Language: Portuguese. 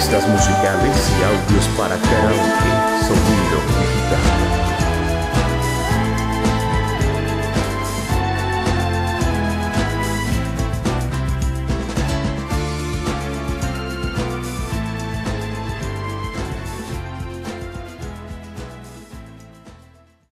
pistas musicales e audios para karaoke,